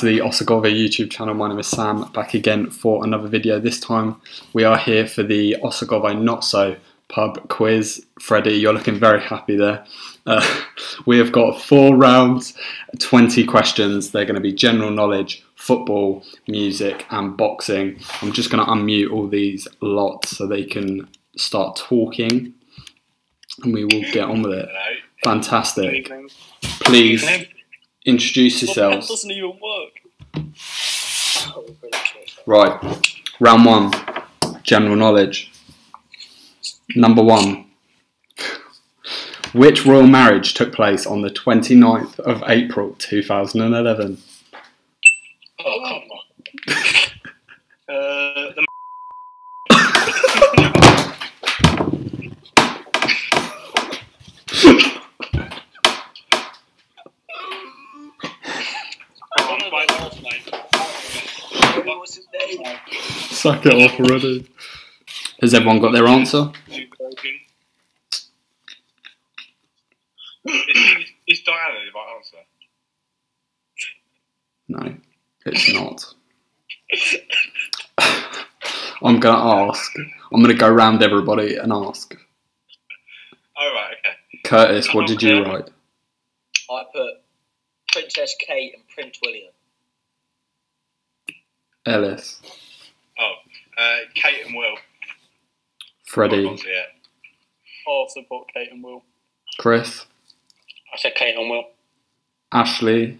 to the Osogovo YouTube channel. My name is Sam, back again for another video. This time we are here for the Osogovo Not So pub quiz. Freddie, you're looking very happy there. Uh, we have got four rounds, 20 questions. They're going to be general knowledge, football, music, and boxing. I'm just going to unmute all these lots so they can start talking and we will get on with it. Hello. Fantastic. Please introduce yourselves. doesn't even work. Right, round one, general knowledge. Number one. Which royal marriage took place on the 29th of April 2011? Oh, come on. uh, the One of my last name. What was his name? Suck it off already. Has everyone got their answer? Is, is Diana the right answer? No, it's not. I'm gonna ask. I'm gonna go round everybody and ask. Oh, Alright, okay. Curtis, what did you write? I put Princess Kate and Prince William. Ellis, Oh, uh, Kate and Will. Freddie, What was? I also put Kate and Will. Chris, I said Kate and Will. Ashley,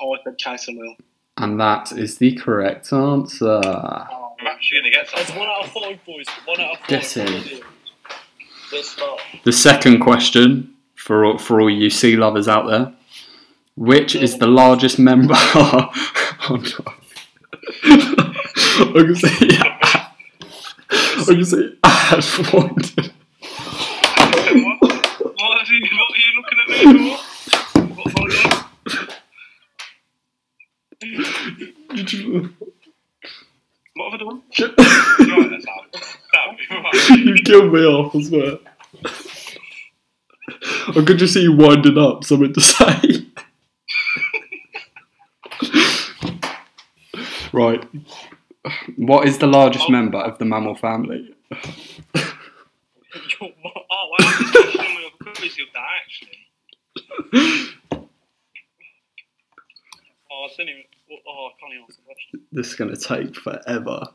Oh, I said Chase and Will. and that is the correct answer. I'm actually going to get That's one out of five, boys. One out of five. Get in. The second question for all, for all you sea lovers out there: Which is the largest member? oh, no. Say, I'm gonna say Ash pointed. what? What, is he, what are you looking at me for? What have I done? What have I done? You're right there, Sam. Sam, you're you killed me off, I swear. I could just see you winding up something to say. right. What is the largest member of the mammal family? Oh, wow, this question on my quiz of that, actually. Oh, I didn't even. Oh, I can't even answer the question. This is going to take forever.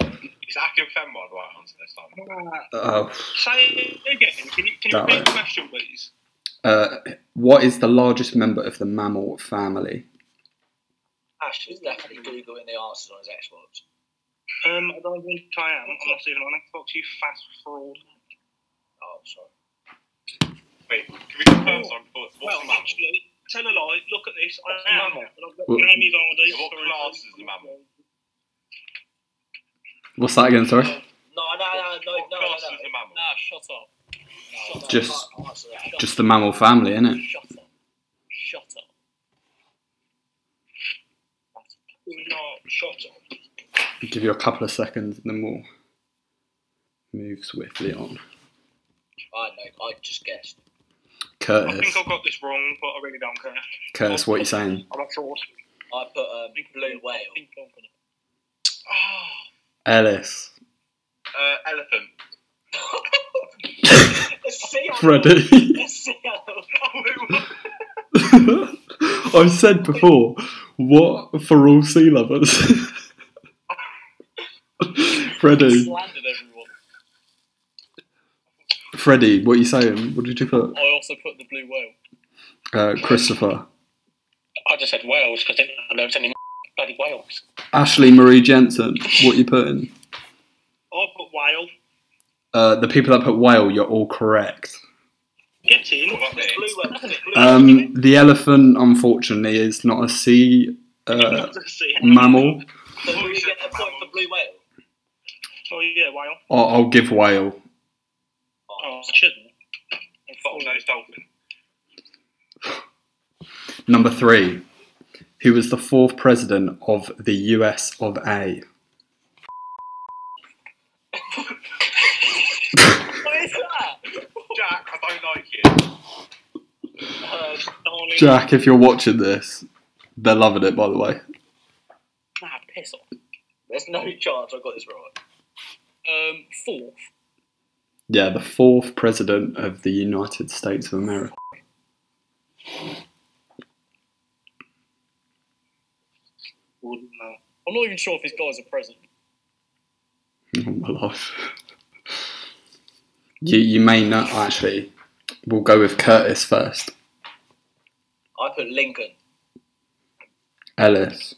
Is Akim Fenwar the right answer this time? Oh. Say it again. Can you, can you repeat the question, please? Uh, what is the largest member of the mammal family? Ash is definitely Googling the answers on his Xbox. Um, I don't think I am. I'm not even on Xbox, you fast fraud. Oh, sorry. Wait, can we confirm something? What's Well, the mammal? actually, tell a lie. Look at this. I What's the am. mammal? and I've got What- Jamie's ID. What class is the mammal? What's that again, sorry? No, no, no, no, no, What no, class no. is the mammal? Nah, shut up. no. Just- I can't answer that. Just the mammal family, innit? Shut up. Shut up. Not shut up. I'll give you a couple of seconds and then we'll move swiftly on. I know, I just guessed. Curtis. I think I got this wrong, but I really don't care. Curtis, what are you saying? I'm not sure. I put um, blue I whale. think I'm gonna. Oh, Ellis, uh, elephant. A seal. Freddie. A seal. Oh, wait, what? I said before, what for all sea lovers? Freddie, Slandered everyone. Freddie, what are you saying? What did you put? I also put the blue whale. Uh, Christopher, I just said whales because I didn't know there was any bloody Wales. Ashley Marie Jensen, what are you putting? I put whale. Uh, the people that put whale, you're all correct. Get in. Blue whale. Blue Um, the elephant, unfortunately, is not a sea uh, mammal. So will we get a point for blue whale? Oh, yeah, whale. I'll, I'll give whale. Oh, shouldn't. Bottlenose dolphin. Number three, who was the fourth president of the US of A? What is that? Jack, I don't like you. Darling. Jack, if you're watching this, They're loving it, by the way. Nah, piss off. There's no chance I got this right. Um, fourth. Yeah, the fourth president of the United States of America. I'm not even sure if this guy's a president. Oh my life. You you may not actually. We'll go with Curtis first. I put Lincoln. Ellis.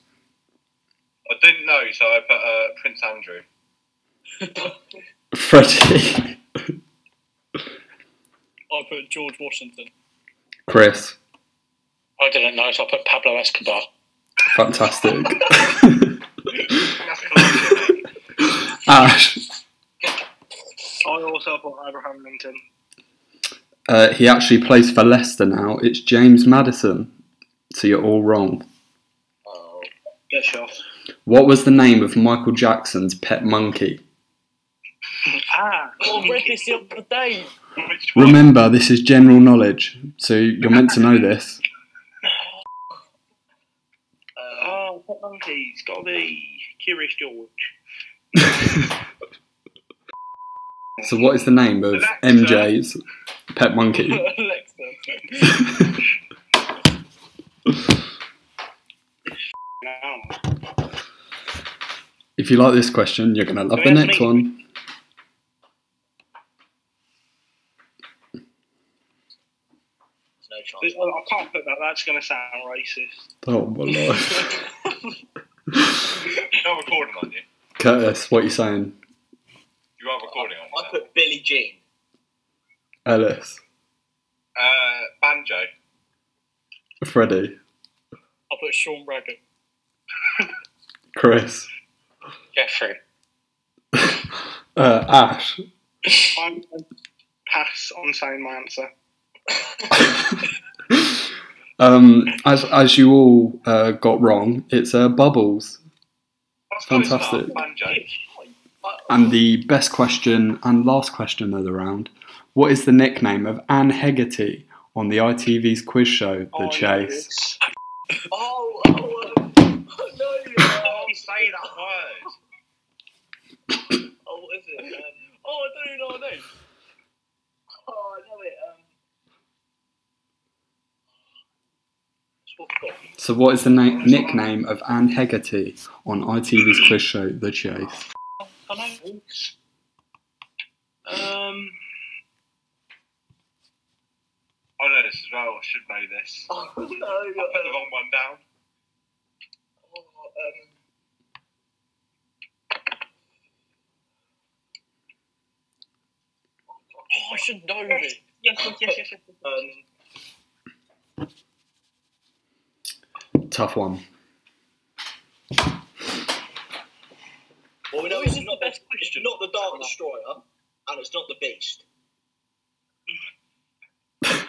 I didn't know, so I put uh, Prince Andrew. Freddie. I put George Washington. Chris. I didn't know, so I put Pablo Escobar. Fantastic. That's. Ash. I also put Abraham Lincoln. Uh, he actually plays for Leicester now. It's James Madison. So you're all wrong. Oh, Get shot. What was the name of Michael Jackson's pet monkey? Ah, I read this the other day. Remember, this is general knowledge, so you're meant to know this. uh, Oh, Pet Monkey. It's got to be Curious George. So, what is the name of MJ's uh, pet monkey? Alexa. If you like this question, you're going to love the next one. there's no chance. This- I can't put that. That's going to sound racist. Oh my life. You're recording, aren't you? Curtis, what are you saying? You are recording, I put Billie Jean. Ellis, Uh, Banjo. Freddie, I'll put Sean Raggett. Chris, Jeffrey. uh, Ash. I'm going to pass on saying my answer. um, as as you all uh, got wrong, it's uh, Bubbles. That's close enough, Fantastic. And the best question and last question of the round: What is the nickname of Anne Hegarty on the ITV's quiz show, The Oh, Chase? Oh, oh, um, no. Oh, you say that word. Oh, what is it? Um, Oh, I don't even know her name. oh, I know it. Um, it's what we got. So, what is the na- nickname of Anne Hegarty on ITV's quiz show, The Chase? I know this. Um. I know this as well. I should know this. Oh, no. I put the wrong one down. Oh, um, Oh, I should know this. Yes, yes, yes, yes. yes. um, Tough one. Well, we know What it's is not the the best question? not the Dark Destroyer, and it's not the Beast. Um,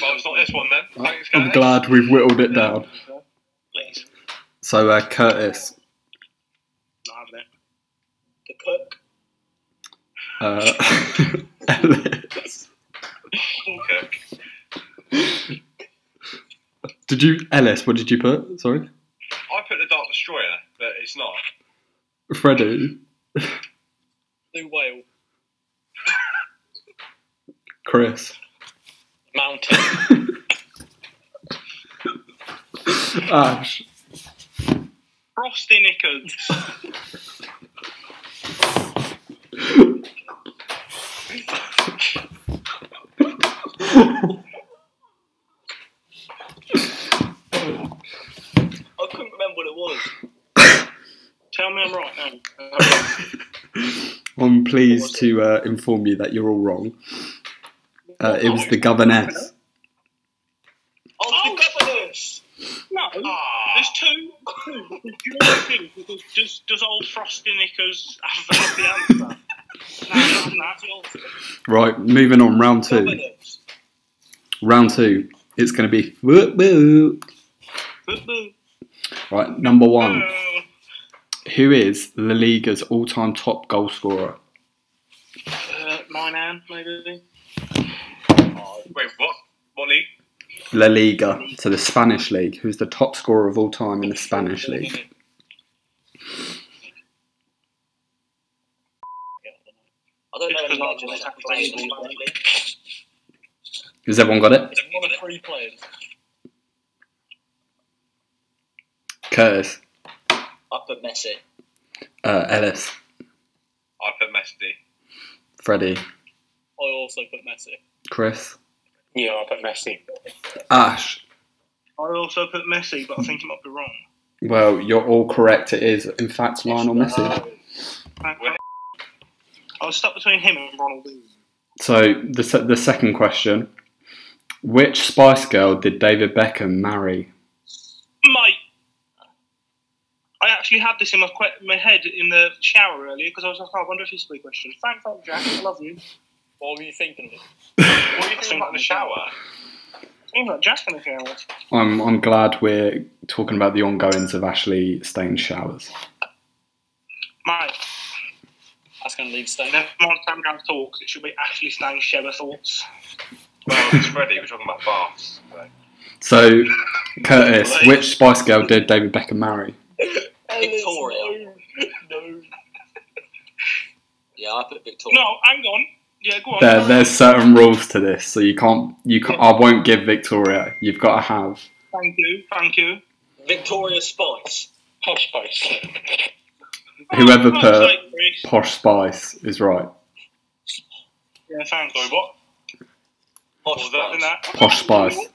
Well, it's not this one then. Thanks, I'm glad we've whittled it down. Please. So, uh, Curtis, Not having the. Cook. uh, Ellis. Okay. Did you, Ellis, what did you put? Sorry? I put the Dark Destroyer, but it's not. Freddie, Blue Whale. Chris, Mountain. Ash, Frosty Knickers. I couldn't remember what it was. Tell me I'm right now. I'm pleased to uh, inform you that you're all wrong. Uh, it was the governess. Oh, Oh, the governess! No, Ah. there's two. two. Do you know what I think? Does, does old Frosty Knickers have, have the answer? no, no, that's the answer. Right, moving on, round two. Governess. Round two. It's going to be football. Boo-boo. Right, number one. Who is La Liga's all-time top goal scorer? Uh, my nan, maybe. Oh, Wait, what? What league? La Liga, so the Spanish league. Who's the top scorer of all time in the Spanish league? I don't know any Because that has play in played the Spanish league. Has everyone got it? It's one of three players. Curtis, I put Messi. uh, Ellis, I put Messi. Freddie, I also put Messi. Chris, Yeah, I put Messi. Ash. I also put Messi, but I think it might be wrong. Well, you're all correct. It is, in fact, Lionel Messi. I was stuck between him and Ronaldinho. So the se- the second question: Which Spice Girl did David Beckham marry? Mate, I actually had this in my que- my head in the shower earlier because I was like, oh, I wonder if it's a three question. Thanks, Uncle Jack. I love you. What were you thinking of? What were you thinking about the shower? Seems like Jack in the shower. I'm I'm glad we're talking about the ongoings of Ashley stained showers. Mate, That's going to leave Stain. never mind Sam Brown talks. It should be Ashley Stain shower thoughts. Well, it's Freddie. We're talking about baths. So. So, Curtis, which Spice Girl did David Beckham marry? Victoria. No. Yeah, I put Victoria. No, hang on. Yeah, go on. There, there's certain rules to this, so you can't you can't, I won't give Victoria. You've got to have. Thank you, thank you. Victoria Spice. Posh Spice. Whoever Oh, put God's. Posh Spice is right. Yeah, thanks. Sorry, what? Posh was Spice. Posh Spice.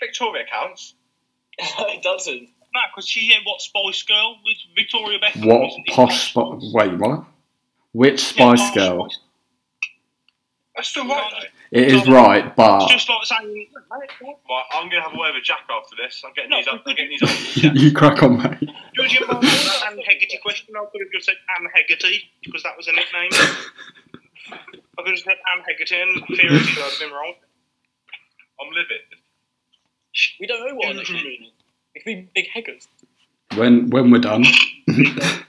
Victoria counts. it doesn't. No, because she's in what Spice Girl with Victoria Beckham. What isn't it? Posh Spice? Wait, what? Which Spice Posh Girl? Spice. That's still right though. It is right, but It's just like saying. Right, I'm gonna have a word with Jack after this. I'm getting No, these up. I'm getting these up. you crack on, mate. Judging by the Anne Hegarty question, I could have just said Anne Hegarty because that was a nickname. I could have said Anne Hegarty and theoretically I've uh, been wrong. I'm livid. We don't know what our next movie is. It could be Big Heggers. When when we're done.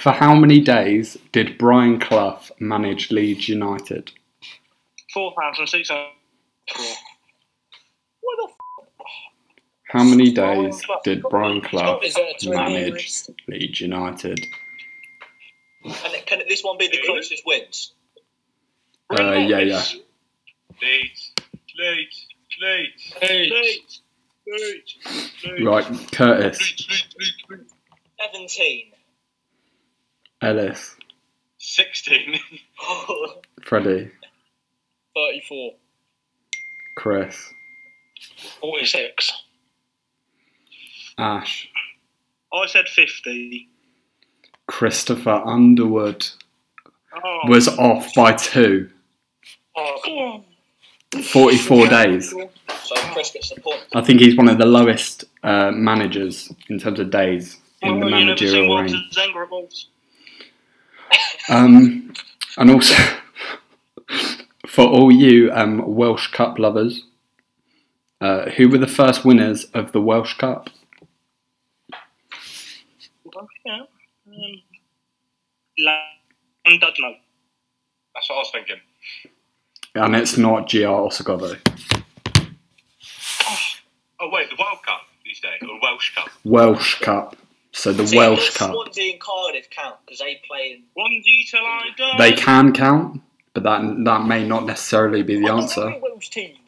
For how many days did Brian Clough manage Leeds United? 4,600. What the f- How many days did Brian Clough Is there a two manage Leeds United? And can this one be the closest wins? Uh, yeah, yeah. Leeds. Leeds. Leeds. Leeds. Leeds. Leeds. Right, Curtis, Leeds, Leeds, Leeds, Leeds. 17. Ellis, 16. Freddie, 34. Chris, 46. Ash, I said 50. Christopher Underwood Oh. was off by two. Oh, 44 days. So Chris gets the point. I think he's one of the lowest uh, managers in terms of days in the you never seen managerial Walter reign. Zenga? Um, and also, for all you um, Welsh Cup lovers, uh, who were the first winners of the Welsh Cup? Yeah. Um, Llandudno. That's what I was thinking. And it's not GR Osogovo. Oh, wait, the World Cup these days, or Welsh Cup. Welsh Cup. So the See, Welsh does Cup. Swansea and Cardiff count because they play in. One D till I die. They can count, but that that may not necessarily be the answer. Welsh teams.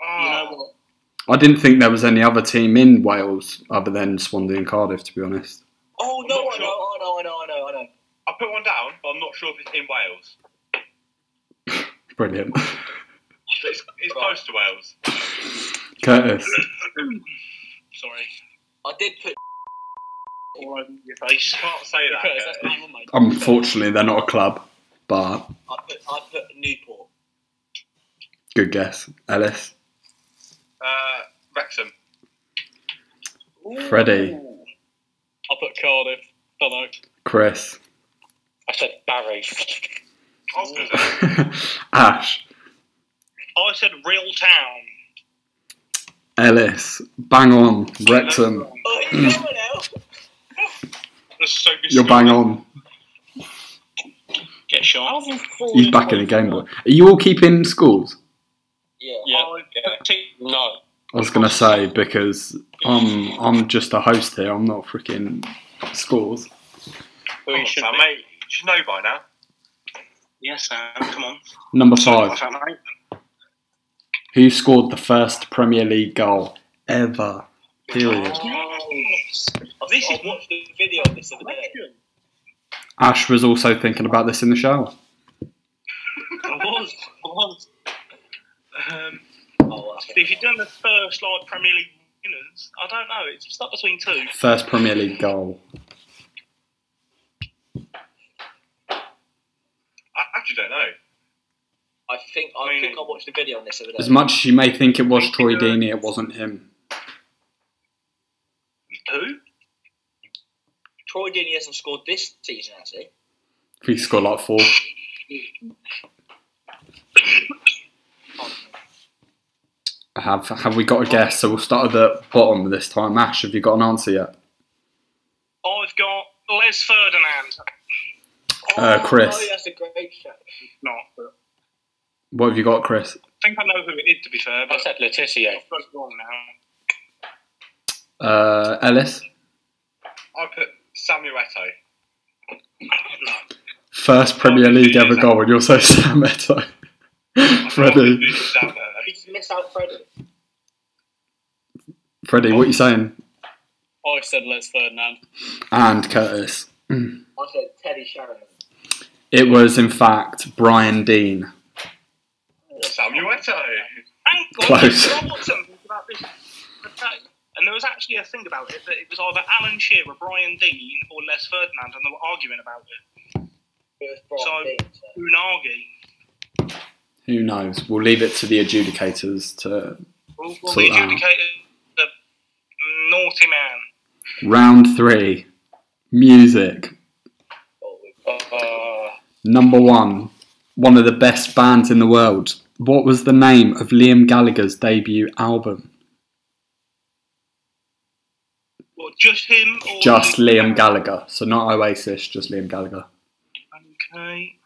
Oh, you know what? I didn't think there was any other team in Wales other than Swansea and Cardiff, to be honest. Oh, I'm no, not I sure. know, I know, I know, I know, I know. I put one down, but I'm not sure if it's in Wales. Brilliant. It's, it's Right. close to Wales. Curtis, Sorry. I did put. All over your face. You can't say that. Because that's okay? on, mate. unfortunately, they're not a club, but I put. I put Newport. good guess. Ellis, Uh, Wrexham. Freddie, I put Cardiff. Don't know. Chris, I said Barry. I was going to say. Ash, I said real town. Ellis, bang on, Wrexham. You know now. That's so You're bang on. Get shot. He's back in the game, boy. Are you all keeping scores? Yeah. Yeah. I Yeah. put T- No. I was gonna say because I'm I'm just a host here. I'm not freaking scores. Who you Oh, should Sam, mate, you should know by now. Yes, Sam. Come on. Number five. My fan, mate. Who scored the first Premier League goal ever? Period. I, This is- watched the video of this other day. Ash was also thinking about this in the shower. I was. I was. Um, Oh, if you've done the first like Premier League winners, I don't know. It's stuck between two. First Premier League goal. I actually don't know. I think I I think I watched the video on this other day. As much as you may think it was Troy Deeney, it wasn't him. Who? Troy Deeney hasn't scored this season, has he? He scored like four. Have have we got a guess? So we'll start at the bottom this time. Ash, have you got an answer yet? I've got Les Ferdinand. Uh, Chris. Oh, that's a great shout. Not, but What have you got, Chris? I think I know who it is. To be fair, But I said Letitia. I've got it wrong now. Uh, Ellis. I put Samuel Eto'o. No. First Premier League ever goal, and you're so Sam Eto'o. Freddie. Sam, Did you miss out Freddie? Freddie, what are you saying? I said Les Ferdinand. And Curtis. I said Teddy Sheringham. It was, in fact, Brian Deane. Samuel Eto'o. Hang on, Close. I watched something about this and there was actually a thing about it that it was either Alan Shearer, Brian Deane, or Les Ferdinand, and they were arguing about it. First So- Dean, so. Unagi. Who knows? We'll leave it to the adjudicators to. We'll, we'll Sort be that the naughty man. Round three. Music. Oh, Uh, Number one. One of the best bands in the world. What was the name of Liam Gallagher's debut album? Just him or Just Liam Gallagher. So not Oasis, just Liam Gallagher. Okay.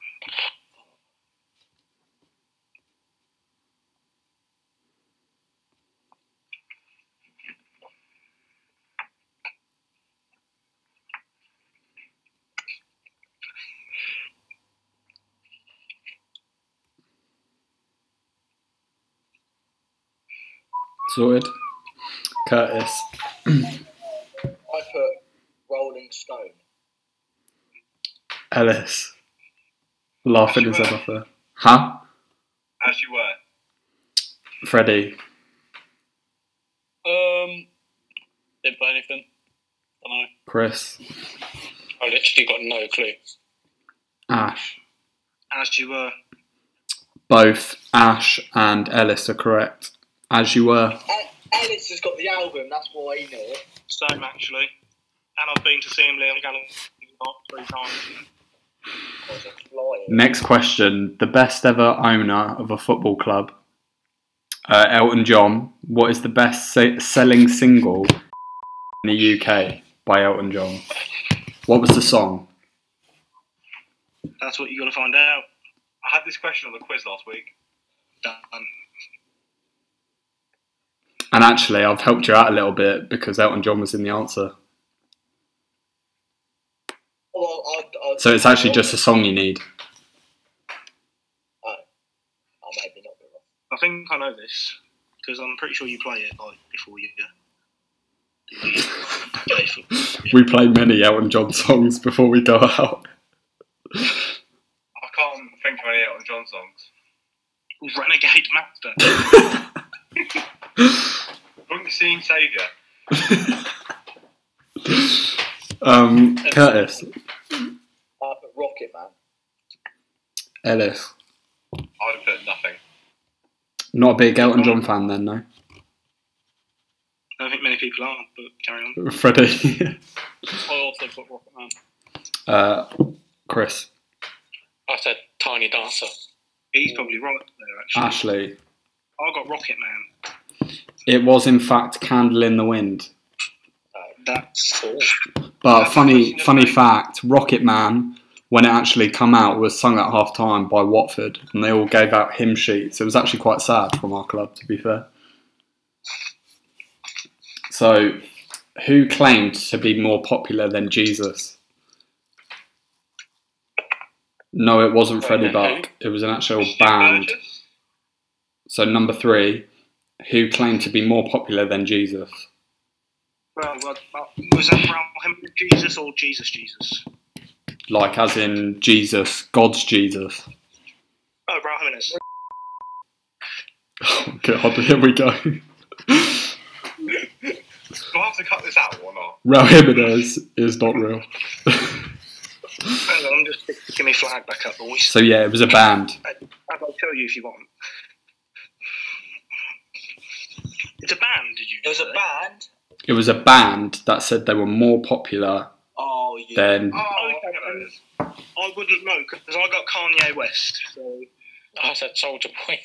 Sorted. Curtis. I put Rolling Stone. Ellis. Laughing his head off there. Huh? As you were. Freddie. Um, didn't play anything. Don't know. Chris. I literally got no clue. Ash. As you were. Both Ash and Ellis are correct. As you were. Ellis has got the album, that's why he knew it. Same, actually. And I've been to see him, Liam Gallagher, three times. I was a flyer. Next question. The best ever owner of a football club. Uh, Elton John. What is the best se- selling single in the UK by Elton John? What was the song? That's what you got to find out. I had this question on the quiz last week. Done. And actually, I've helped you out a little bit because Elton John was in the answer. Well, I, I, So it's actually just a song you need. Oh, maybe not. be. I think I know this because I'm pretty sure you play it like before you. Uh, go We play many Elton John songs before we go out. I can't think of any Elton John songs. Renegade Master. Unseen Saviour. um, Curtis, I put Rocket Man. Ellis. I'd have put nothing. Not a big Elton John fan then, no. I don't think many people are, but carry on. Freddie. I also put Rocket Man. uh, Chris. I said Tiny Dancer. He's probably right there, actually. Ashley. I got Rocket Man. It was in fact Candle in the Wind. That's Cool. But funny, funny fact, Rocket Man when it actually come out was sung at half time by Watford, and they all gave out hymn sheets. It was actually quite sad from our club, to be fair. So, who claimed to be more popular than Jesus? No, it wasn't Freddie. Buck. It was an actual band. So number three, who claimed to be more popular than Jesus? Well, well, was that Abraham Jesus or Jesus Jesus? Like as in Jesus, God's Jesus. Oh, Abraham Jimenez. Oh God, here we go. Do I have to cut this out or not? Raul Jimenez is not real. Hang on, I'm just picking my flag back up, boys. So yeah, it was a band. I'll tell you if you want. It's a band, did you? There was say? a band. It was a band that said they were more popular Oh, yeah. than. Oh, Okay, I know this. I wouldn't know because I got Kanye West. So I said Soldier Boy.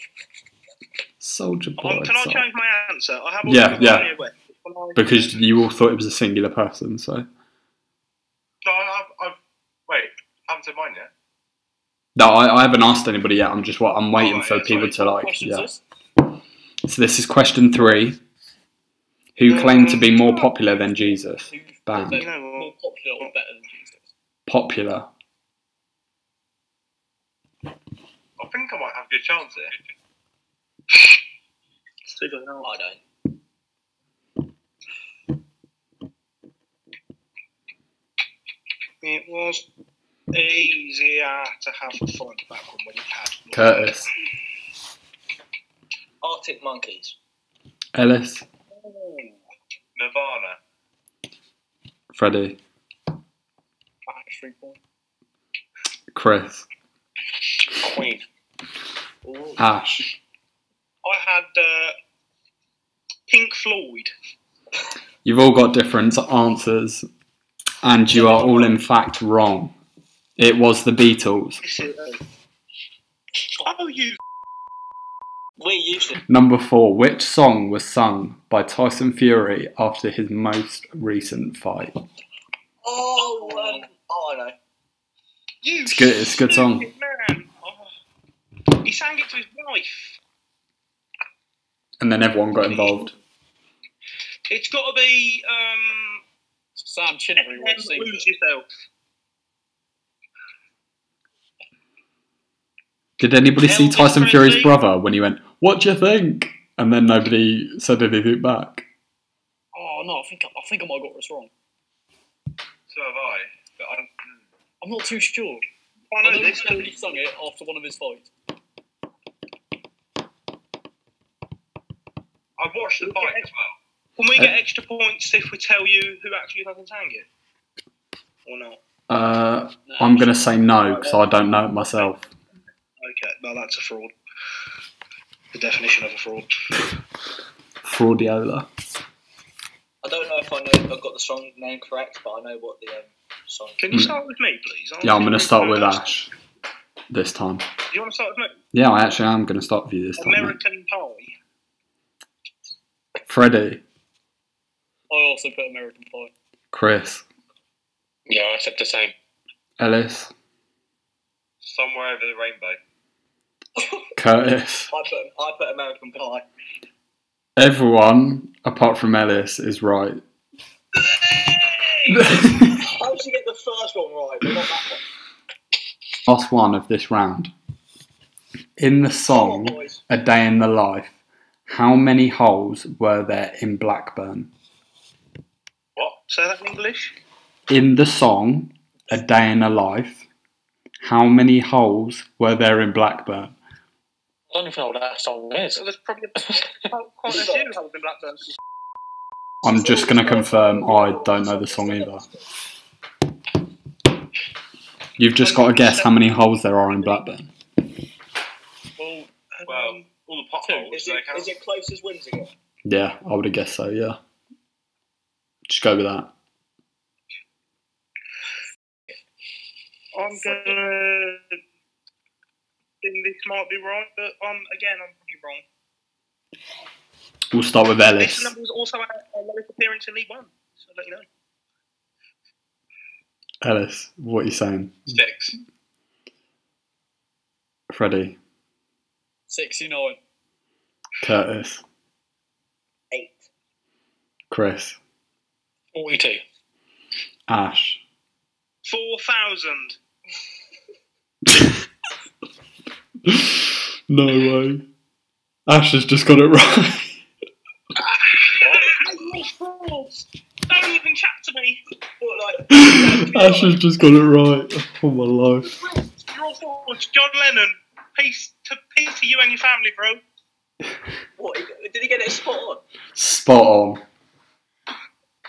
Soldier Boy. um, can I change my answer? I have Yeah, already yeah. Kanye West. Can I- Because you all thought it was a singular person, so. No, I've, I've, wait, I haven't said mine yet. No, I, I haven't asked anybody yet. I'm just what I'm waiting Oh, for yeah, people sorry. to like. Questions Yeah. this? So this is question three. Who claimed to be more popular than Jesus? Band. was You more popular or better than Jesus? Popular. I think I might have a good chance here. It. I don't. It was easier to have fun back when you had. Curtis. Arctic Monkeys. Ellis. Nirvana. Freddie. Backstreet Boy. Chris. Queen. Ooh. Ash. I had uh, Pink Floyd. You've all got different answers, and you are all in fact wrong. It was the Beatles. This is, uh, oh, you. We used to. Number four. Which song was sung by Tyson Fury after his most recent fight? Oh, um, oh, I know. You It's good- it's a good song. Man. Oh. He sang it to his wife. And then everyone got involved. It's got to be um, Sam Chinnery. Lose Yourself. Did anybody see Tyson Fury's brother when he went, "What do you think?" And then nobody said anything back. Oh no, I think I think I might have got this wrong. So have I. But I, I'm not too sure. I I know know this. he definitely sung it after one of his fights. I watched the fight as well. Can we Uh, get extra points if we tell you who actually hasn't sang it? Or not? Uh, No, I'm gonna say no because I don't know it myself. Okay, well, that's a fraud. The definition of a fraud. Fraudiola. I don't know if I know I got the song name correct, but I know what the um, song. Can you Mm. start with me, please? Yeah, I'm gonna start with Ash this time. Do you want to start with me? Yeah, I actually am gonna start with you this time. mate. American Pie. Freddie, I also put American Pie. Chris, Yeah, I said the same. Ellis, Somewhere over the rainbow. Curtis. I put I put American Pie. Everyone apart from Ellis is right. How did you get the first one right, but not that one? Last one of this round. In the Come on, song. A Day in the Life, how many holes were there in Blackburn? What? Say that in English? In the song A Day in a Life, how many holes were there in Blackburn? I don't even know what that song is. So there's probably quite a few holes in Blackburn. I'm just going to confirm I don't know the song either. You've just got to guess how many holes there are in Blackburn. Well, Well, Um, all the potholes, Is do it, is it close as Windsor? Yeah, I would have guessed so, yeah. Just go with that. I'm gonna think this might be right, but um, again, I'm probably wrong. We'll start with This Ellis. number was also a, a lowest appearance in League One, so I'll let you know. Ellis, what are you saying? Six. Freddie, 69. Curtis, Eight. Chris, 42. Ash. 4,000. no way. Ash has just got it right. You're all frauds! Don't even chat to me. What, like, Ash has just got it right. Oh my life. Draw forward, John Lennon. Peace to peace to you and your family, bro. what, did he get it spot on? Spot on.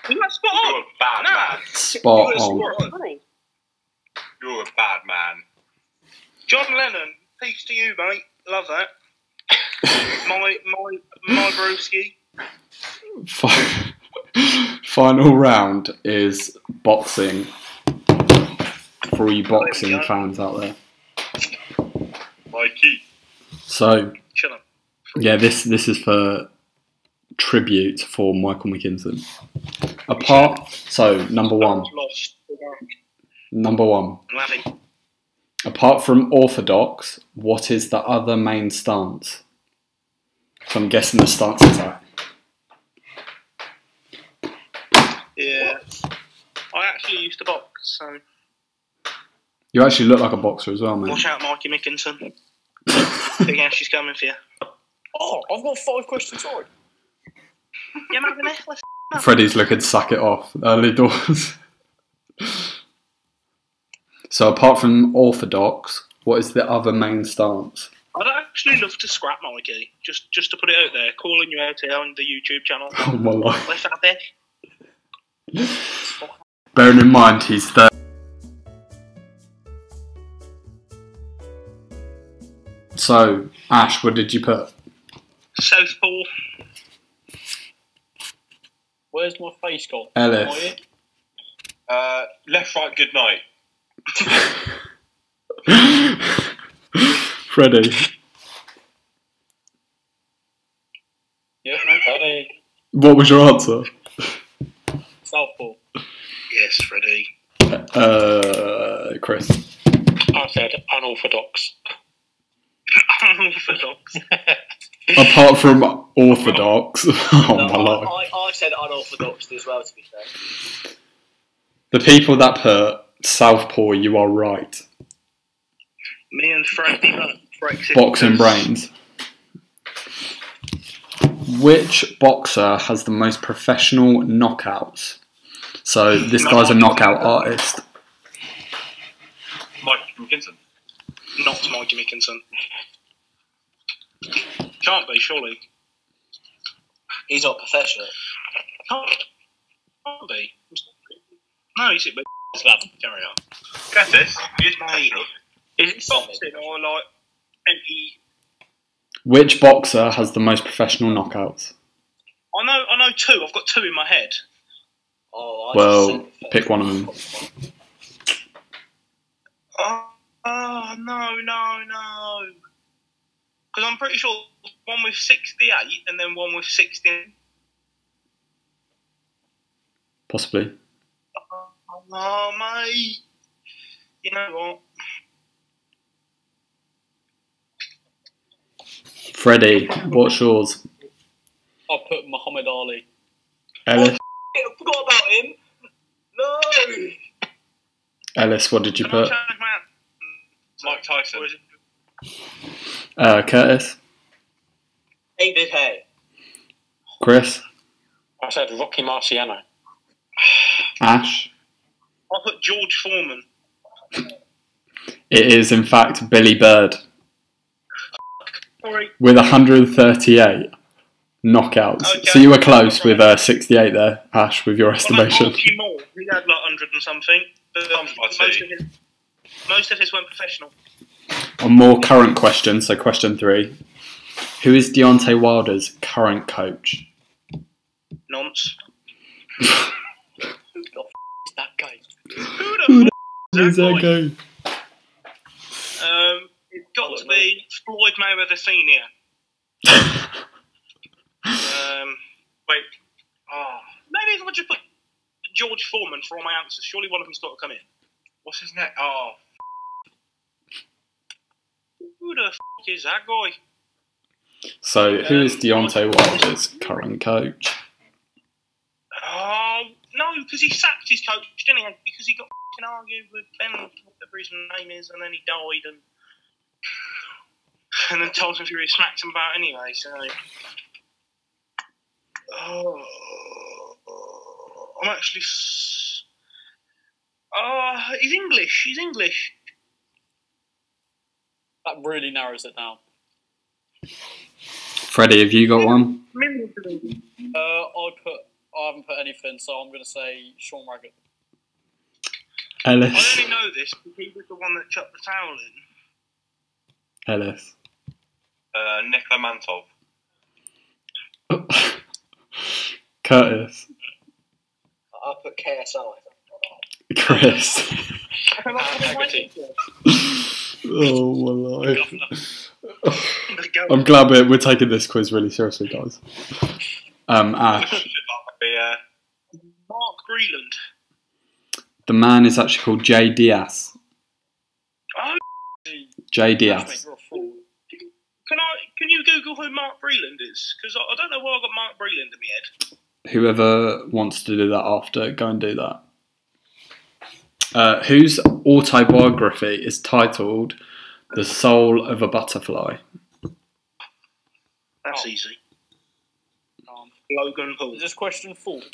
You got spot on. You're a bad Nah. man. Spot He got it on. spot on. You're a bad man. John Lennon. Peace to you, mate. Love that. my my my broski. Fi- Final round is boxing. For all you boxing fans out there. Mikey. So yeah, this this is for tribute for Michael McKinson. Apart, so number one, number one. Lavi. Apart from orthodox, what is the other main stance? So I'm guessing the stance is that. Yeah. I actually used to box, so You actually look like a boxer as well, man. watch out, Mikey McKinson. Big Ash is coming for you. Oh, I've got five questions right. Yeah, man, let's Freddie's looking to suck it off early doors. so apart from orthodox, what is the other main stance? I'd actually love to scrap Mikey, just just to put it out there, calling you out here on the YouTube channel. Oh my life. Let's have it. Bearing in mind he's third. So, Ash, what did you put? Southpaw. Where's my face gone? Ellis. Am I it? Uh, left, right, good night. Freddie. Yeah, Ready. What was your answer? Southpaw. Yes, Freddie. Uh, Chris. I said unorthodox. Unorthodox. Apart from orthodox, oh No, my life. I, I, I said unorthodox as well, to be fair. The people that put Southpaw, you are right. Me and Brexit. Boxing brains. Which boxer has the most professional knockouts? So this guy's a knockout artist. Mike McKinson. Not Mikey McKinson. Can't be, surely. He's not professional. Can't, can't be. No, he's a bit. Carry on. Curtis. He's Mate. Is it boxing or like empty? Which boxer has the most professional knockouts? I know, I know two. I've got two in my head. Oh, I Well, just pick one of them. Oh, oh no, no, no. Because I'm pretty sure one with 68 and then one with 16. Possibly. Ah. Oh, mate. You know what? Freddie, what's yours? I put Muhammad Ali. Ellis. I forgot about him. No. Ellis, what did you Can put? change? Mike Tyson. Or is it- Uh, Curtis, David Hay. Chris, I said Rocky Marciano. Ash. I put George Foreman. It is in fact Billy Bird Sorry. with 138 knockouts. Okay. So you were close with uh, 68 there, Ash, with your estimation. no, Archie Moore. He had like 100 and something. But most of, his, most of his went professional. A more current question, so question three. Who is Deontay Wilder's current coach? Nonce. Who the f- is that guy? Who the Who's that that guy? Um, it's got to be Floyd Mayweather Senior. Um, Wait. Oh. maybe if I just put George Foreman for all my answers, surely one of them's got to come in. What's his name? Oh, Who the f is that guy? So, who is Deontay Wilder's current coach? Um, no, because he sacked his coach, didn't he? Because he got f***ing argue with Ben, whatever his name is, and then he died, and and then Tyson Fury smacked him about anyway. So, oh, I'm actually. s- Uh, he's English. He's English. That really narrows it down. Freddie, have you got one? Uh, I put. I haven't put anything, so I'm going to say Sean Raggett. I only know this because he was the one that chucked the towel in. Ellis. uh, Nikola Mantov. Curtis. I'll put KSI. Chris. Haggerty. oh my life. Governor. I'm glad we're, we're taking this quiz really seriously, guys. Um, Ash. Mark Breland. The man is actually called Jay Diaz. Oh, Jay Diaz. you're a fool. can I? Can you Google who Mark Breland is? Because I, I don't know why I got Mark Breland in my head. Whoever wants to do that after, go and do that. Uh, whose autobiography is titled The Soul of a Butterfly? That's Oh. easy. Um, Logan Paul. is this question full?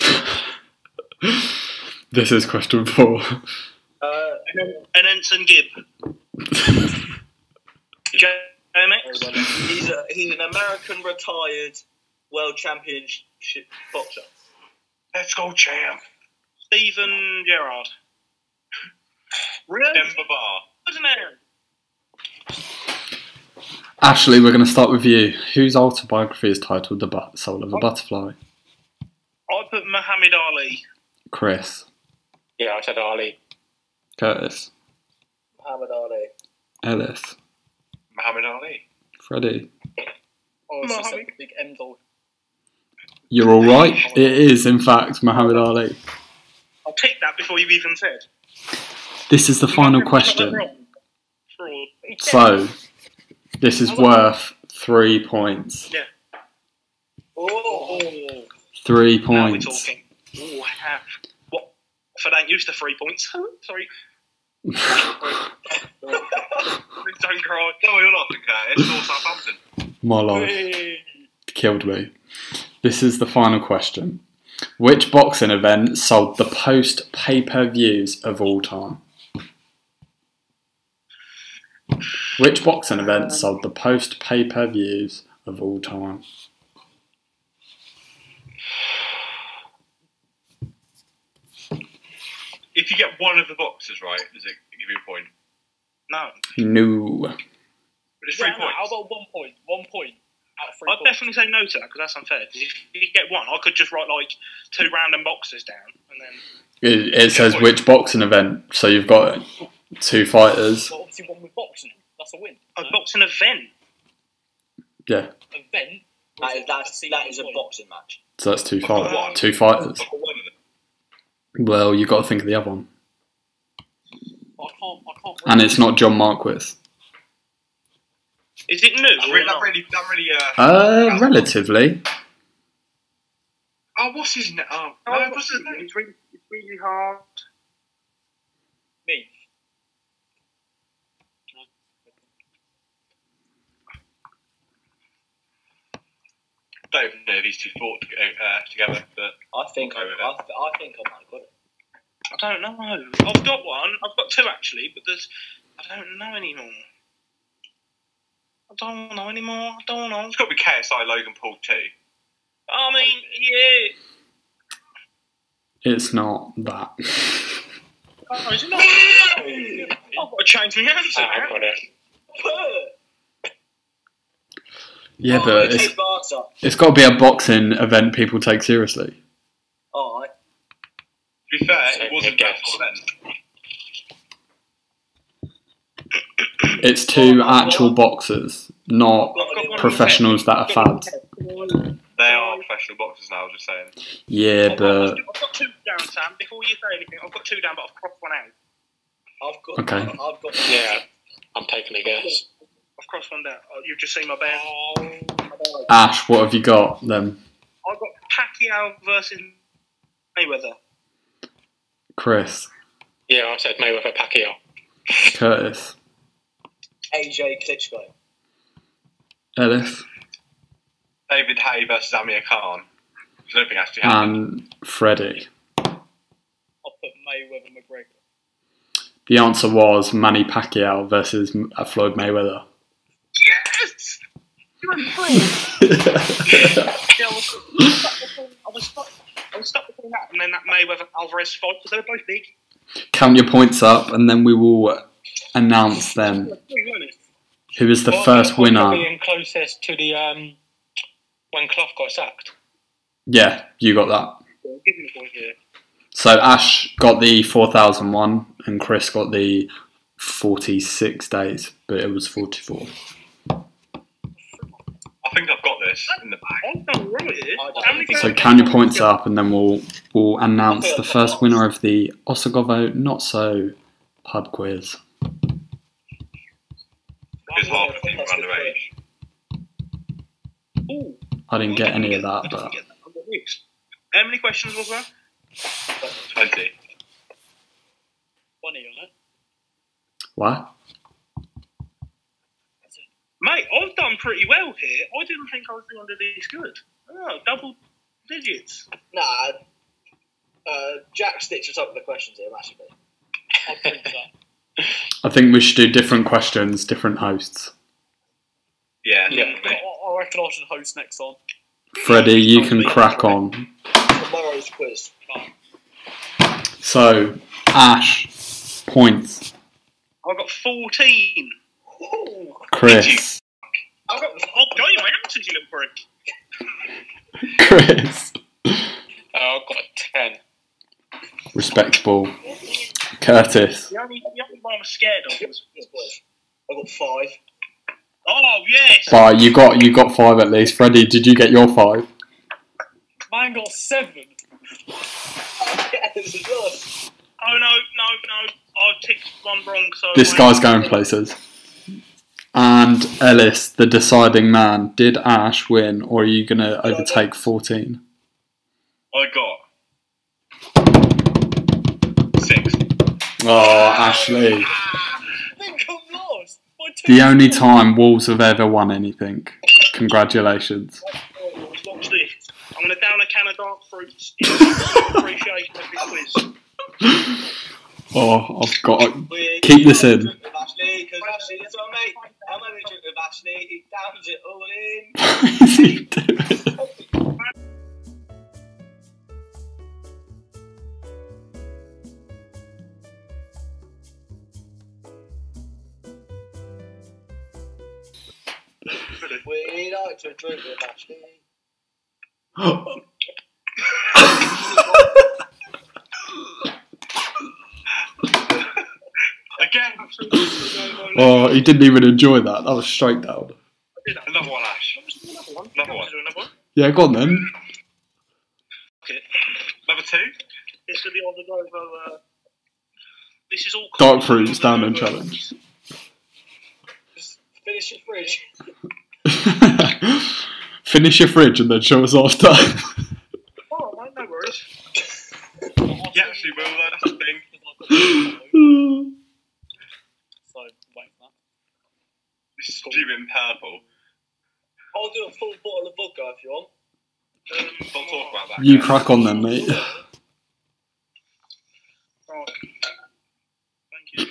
This is question four. Uh, And Ensign Gibb. JMX. he's a, he's an American retired world championship boxer. let's go, champ. Steven Gerrard. Really? Denver Bar. Good name. Ashley, we're going to start with you. Whose autobiography is titled The Soul of a Butterfly? I put Muhammad Ali. Chris. Yeah, I said Ali. Curtis. Muhammad Ali. Ellis. Muhammad Ali. Freddie. Oh, it's just a big M dog. You're all right. It is, in fact, Muhammad Ali. I'll take that before you even said. This is the final question. So, this is worth three points. Oh, Three Now we're points. talking. Oh, ha- what? If I don't use the three points. Sorry. Don't cry. No, you're not, okay. It's North Southampton. My life Hey. killed me. This is the final question. Which boxing event sold the post pay per views of all time? Which boxing event sold the post pay per views of all time? If you get one of the boxes right, does it give you a point? No. No. But it's three Yeah, no, points. how about one point? One point out of three I'd points. definitely say no to that because that's unfair. 'Cause if you get one, I could just write like two random boxes down and then. It, it says which boxing event, so you've got two fighters. Well, obviously one with boxing. That's a win. A no? boxing event. Yeah, Event. that is, that's, single that is a boxing match. so that's two I've fighters. Two fighters. I've got one of them. Well, you've got to think of the other one, I can't. I can't. and it's not John Marquis. Is it new? That or really, that not? really, that really, uh, Uh, relatively. oh, what's his name? Oh, Oh, no, what's his name? it's, really, it's really hard. me. Don't even know these two fought to- uh, together, but I think I, Go with I, I think I might have got it. I don't know. I've got one. I've got two actually, but there's. I don't know anymore. I don't know anymore. I don't know. it's got to be KSI Logan Paul too. I mean, yeah. It's not that. Oh, is it not? I've got to change my answer Ah, I now. got it. Yeah, oh, but it's it's got to be a boxing event people take seriously. Alright. To be fair, it wasn't the that guess. It's two Oh, I've actual got- boxers, not I've got one. professionals that are fads. They are professional boxers now. I was Just saying. Yeah, I've got, but I've got two down, Sam. Before you say anything, I've got two down, but I've crossed one out. I've got. Okay. I've got. Yeah, I'm taking a guess. I've one down. Oh, you've just seen my band. Oh. Ash, what have you got then? I've got Pacquiao versus Mayweather. Chris, Yeah, I said Mayweather Pacquiao. Curtis, AJ Klitschko. Ellis, David Haye versus Amir Khan. I don't think actually happened. and Freddie. I'll put Mayweather McGregor. The answer was Manny Pacquiao versus uh, Floyd Mayweather. Yes! I was, stuck I, was stuck, I between that and then that Mayweather Alvarez fight because they were both big. Count your points up, and then we will announce them. Three, weren't it? Who is the Well, first winner? Being closest to the um when Clough got sacked. Yeah, you got that. Give me a point here. So Ash got the 4001 and Chris got the 46 days, but it was 44. I think I've got this in the bag. I've done wrong here. I don't How many think So games- count your points up and then we'll we'll announce the first winner of the Osogovo Not So pub quiz. Because half of them underage. I didn't get any of that, but get that. I've got this. How many questions was there? 20. Funny on it. what? Mate, I've done pretty well here. I didn't think I was doing this good. Oh, double digits. Nah. Uh, Jack stitched us up with the questions here massively. I'll print. I think we should do different questions, different hosts. Yeah, Yeah. I, I reckon I should host next time. Freddie, you can crack on. Tomorrow's quiz. So, Ash, points. I've got 14. Ooh. Chris, I got. Oh, got you my answers, you little prick. Chris, Oh, I've got ten. respectable. Curtis, The only, the only one I was scared of was. This quiz. I got five. Oh, yes! Five. you got you got five at least. Freddie, did you get your five? Mine got seven. yes, it was. Oh, no, no, no. I ticked one wrong, so. This guy's going places. And Ellis, the deciding man, did Ash win, or are you gonna overtake fourteen? I got six. Oh, Ashley. I think I'm by two The only time Wolves have ever won anything. Congratulations. Watch this. I'm going to down a can of dark fruits in appreciation of this quiz. Oh, I've got. We Keep this in. Drink with Ashley, he downs it all in. What is he doing? We like to drink with Ashley. Again, Oh, he didn't even enjoy that. That was straight down. another one, Ash. Another one. Another one. Another one. Yeah, go on then. Okay. Number two. This will be on the Novo. Uh, this is all. Dark fruit down and challenge. Just finish your fridge. Finish your fridge and then show us after. Oh, no, no worries. Yeah, actually, will though. That's the thing. So, wait for that. This is purple. I'll do a full bottle of vodka if you want. Um, Don't talk about that. you guys. crack on then, mate. Right. Thank you.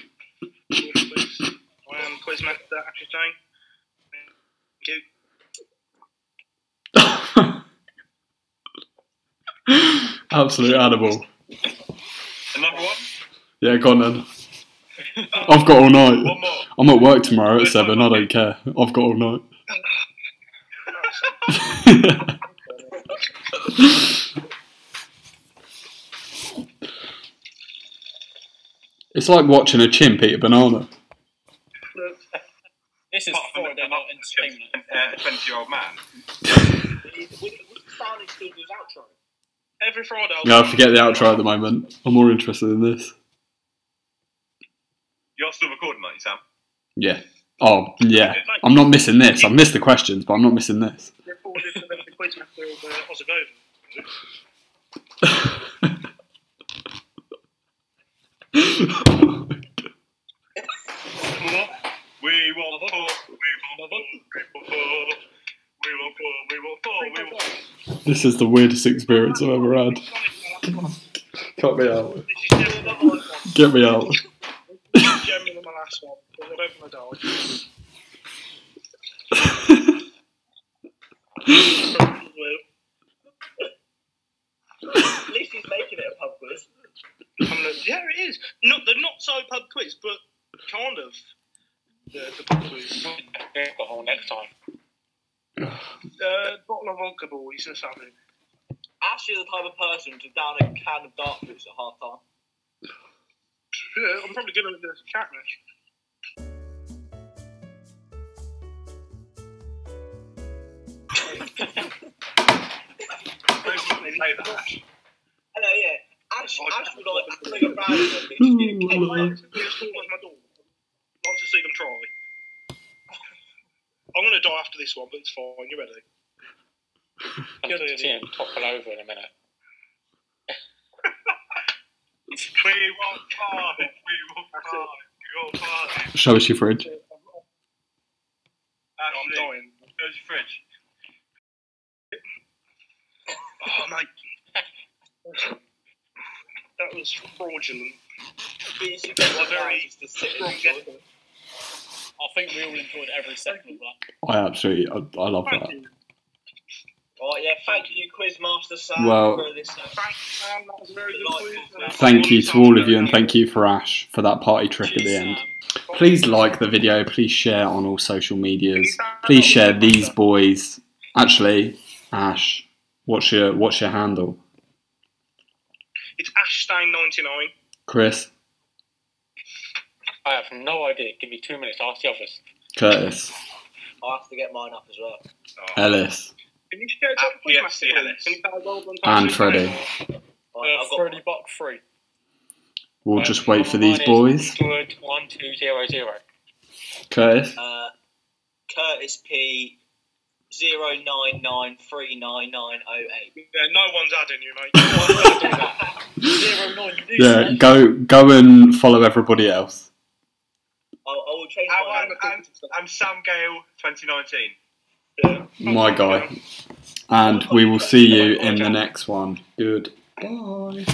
I am Quizmaster Ashley Jane. Thank you. Absolute animal. Another one. Yeah, go on then. I've got all night. One more. I'm at work tomorrow at seven. I don't care. I've got all night. it's like watching a chimp eat a banana. This is Apart from Friday the- night entertainment. Uh, a 20 year old man. Every Friday. I'll Yeah, I forget the outro at the moment. I'm more interested in this. You're still recording, aren't you, Sam? Yeah. Oh, yeah. I'm not missing this. I've missed the questions, but I'm not missing this. Recorded for the, the quiz master of uh, Ozagovan. We want four, we want four, we want four, we want four, we want four, we want four. this is the weirdest experience I've ever had. Cut me out. This is generally not my one. Get me out. This is generally my last one. Because I don't want to. At least he's making it a pub quiz. I'm yeah, it is. Not the not so pub quiz, but kind of the, the pub quiz. Alcohol next time. Uh, bottle of vodka boys or something. Ash is the type of person to down a can of dark boots at half time. Yeah, I'm probably gonna do a cat Say that. Hello, yeah. Ash, Ash would like act like a brown one, but he's getting Hey, cake. my door. Like to see them try. I'm gonna die after this one, but it's fine. You ready? I'm going to topple over in a minute. We want five, we want five, we want five. Show us your fridge. I'm Ashley, dying. where's your fridge? Oh, mate. that was fraudulent. Beats you get one Very very to sit strong I think we all enjoyed every second of that. I absolutely, I, I love that. Thank you. Right, yeah, thank you, Quizmaster Sam, Well- this. Uh, Thanks, Sam. That was a very good Delightful quiz. quiz. Thank you to all of you, and thank you for Ash for that party trick at the end. Sam. Please like the video. Please share on all social medias. Please share these boys. Actually, Ash, what's your what's your handle? It's Ashstain99. Chris, I have no idea. Give me two minutes. I'll ask the others. Curtis, I'll have to get mine up as well. Oh. Ellis, Can you share the yes, Quizmaster, yes. please? Can you say and Sam? Freddie. Right, Uh, I've got Thirty buck free. We'll Um, just wait for mine these is boys. Good one two zero zero. Curtis, uh, Curtis P. Zero nine nine three nine nine oh eight. Yeah, no one's adding you, mate. Zero nine. you do yeah, say. go go and follow everybody else. I'll, I will change And, my and, and, and Sam Gale 2019. Yeah. My guy. And we will see you in the next one. Goodbye.